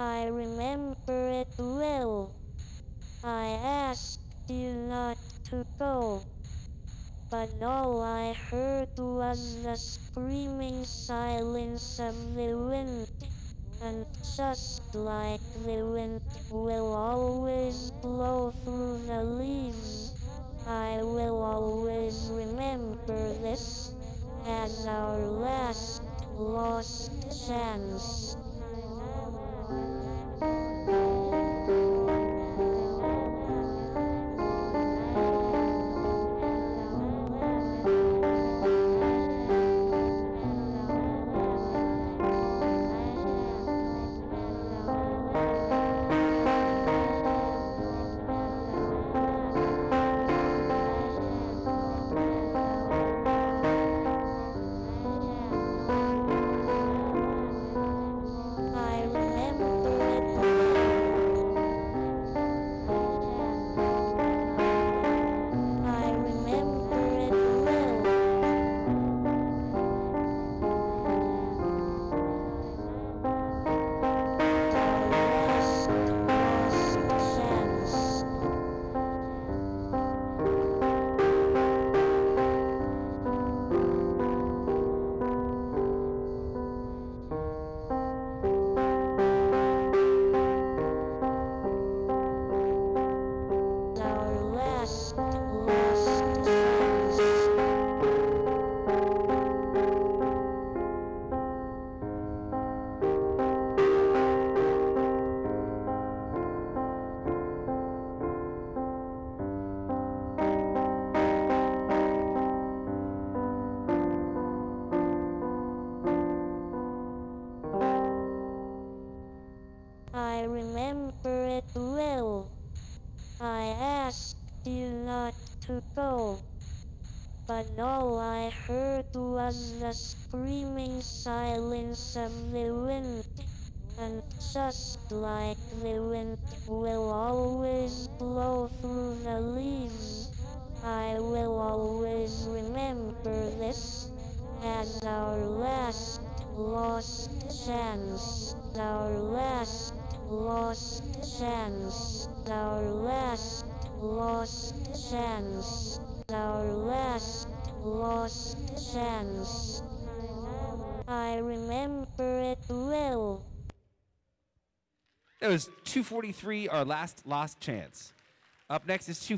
I remember it well. I asked you not to go. But all I heard was the screaming silence of the wind. And just like the wind will always blow through the leaves, I will always remember this as our last lost chance. I remember it well. I asked you not to go. But all I heard was the screaming silence of the wind. And just like the wind will always blow through the leaves, I will always remember this as our last lost chance. Our last lost chance. Our last lost chance. Our last lost chance. I remember it well. That was 243, our last lost chance. Up next is 2.